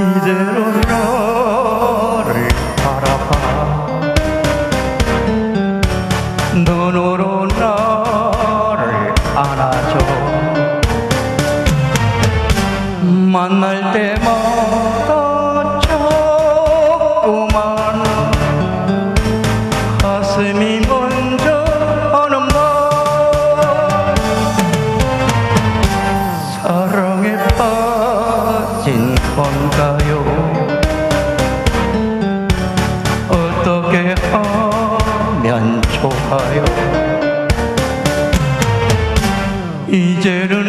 이대로는 아. 하나요. 어떻게 하면 좋아요? 이제는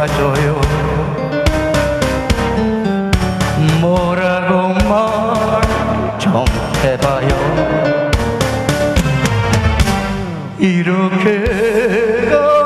말아줘요. 뭐라고 말 좀 해봐요. 이렇게 가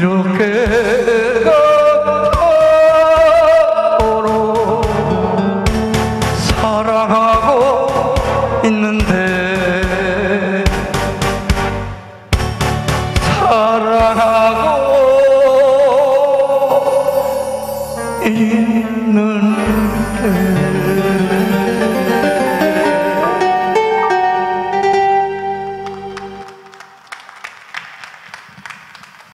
이렇게 가오로 사랑하